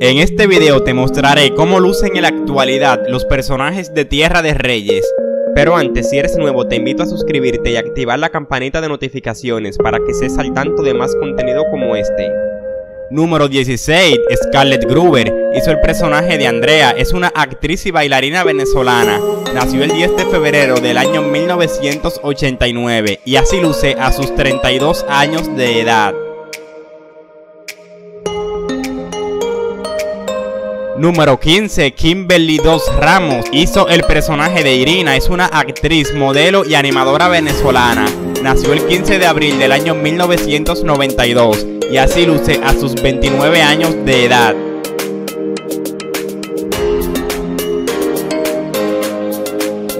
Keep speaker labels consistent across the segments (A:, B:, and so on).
A: En este video te mostraré cómo lucen en la actualidad los personajes de Tierra de Reyes. Pero antes, si eres nuevo, te invito a suscribirte y activar la campanita de notificaciones para que estés al tanto de más contenido como este. Número 16. Scarlett Gruber hizo el personaje de Andrea. Es una actriz y bailarina venezolana. Nació el 10 de febrero del año 1989 y así luce a sus 32 años de edad. Número 15. Kimberly Dos Ramos hizo el personaje de Irina. Es una actriz, modelo y animadora venezolana. Nació el 15 de abril del año 1992 y así luce a sus 29 años de edad.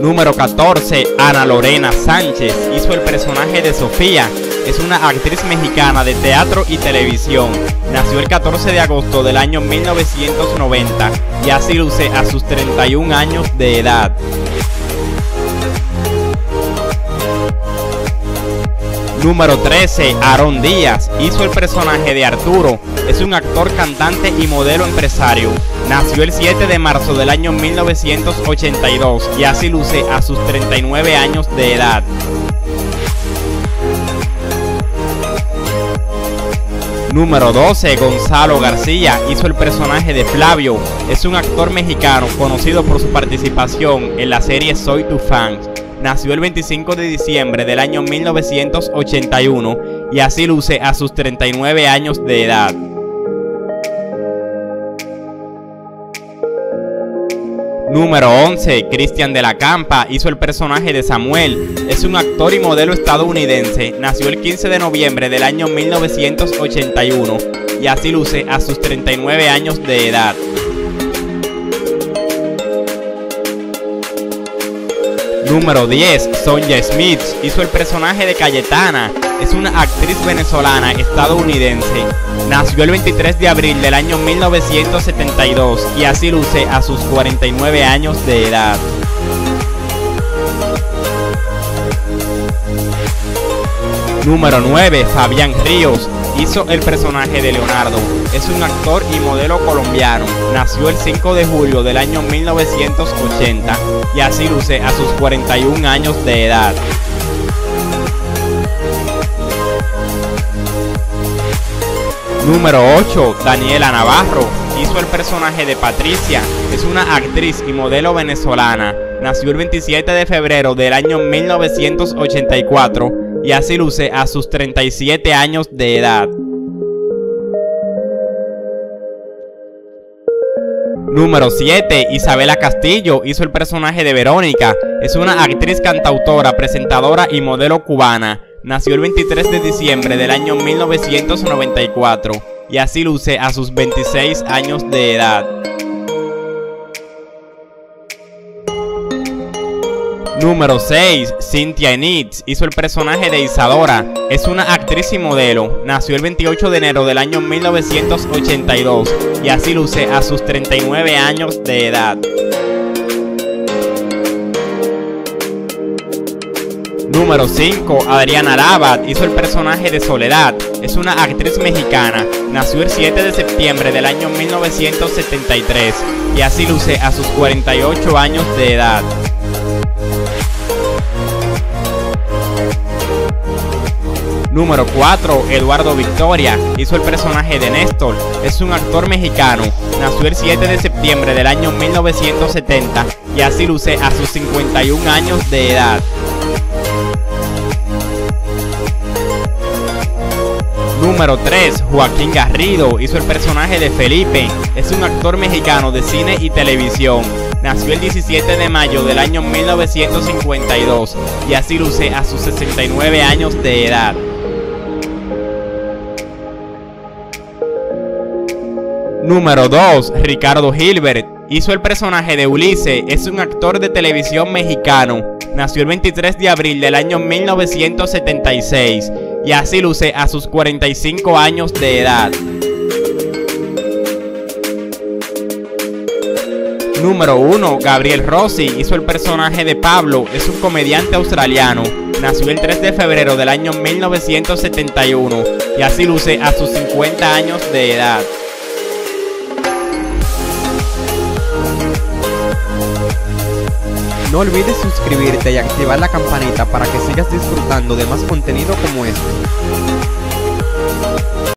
A: Número 14. Ana Lorena Sánchez hizo el personaje de Sofía. Es una actriz mexicana de teatro y televisión. Nació el 14 de agosto del año 1990 y así luce a sus 31 años de edad. Número 13. Aaron Díaz hizo el personaje de Arturo. Es un actor, cantante y modelo empresario. Nació el 7 de marzo del año 1982 y así luce a sus 39 años de edad. Número 12. Gonzalo García hizo el personaje de Flavio. Es un actor mexicano conocido por su participación en la serie Soy tu fan. Nació el 25 de diciembre del año 1981 y así luce a sus 39 años de edad. Número 11. Cristian de la Campa hizo el personaje de Samuel. Es un actor y modelo estadounidense. Nació el 15 de noviembre del año 1981 y así luce a sus 39 años de edad. Número 10. Sonja Smith hizo el personaje de Cayetana. Es una actriz venezolana estadounidense. Nació el 23 de abril del año 1972 y así luce a sus 49 años de edad. Número 9. Fabián Ríos hizo el personaje de Leonardo. Es un actor y modelo colombiano. Nació el 5 de julio del año 1980 y así luce a sus 41 años de edad. Número 8. Daniela Navarro hizo el personaje de Patricia. Es una actriz y modelo venezolana. Nació el 27 de febrero del año 1984 y así luce a sus 37 años de edad. Número 7. Isabela Castillo hizo el personaje de Verónica. Es una actriz cantautora, presentadora y modelo cubana. Nació el 23 de diciembre del año 1994 y así luce a sus 26 años de edad. Número 6. Cynthia Enitz hizo el personaje de Isadora. Es una actriz y modelo. Nació el 28 de enero del año 1982 y así luce a sus 39 años de edad. Número 5. Adriana Labat hizo el personaje de Soledad. Es una actriz mexicana. Nació el 7 de septiembre del año 1973 y así luce a sus 48 años de edad. Número 4. Eduardo Victoria hizo el personaje de Néstor. Es un actor mexicano. Nació el 7 de septiembre del año 1970 y así luce a sus 51 años de edad. Número 3. Joaquín Garrido hizo el personaje de Felipe. Es un actor mexicano de cine y televisión. Nació el 17 de mayo del año 1952 y así luce a sus 69 años de edad. Número 2. Ricardo Gilbert hizo el personaje de Ulises. Es un actor de televisión mexicano. Nació el 23 de abril del año 1976 y así luce a sus 45 años de edad. Número 1. Gabriel Rossi hizo el personaje de Pablo. Es un comediante australiano. Nació el 3 de febrero del año 1971 y así luce a sus 50 años de edad.
B: No olvides suscribirte y activar la campanita para que sigas disfrutando de más contenido como este.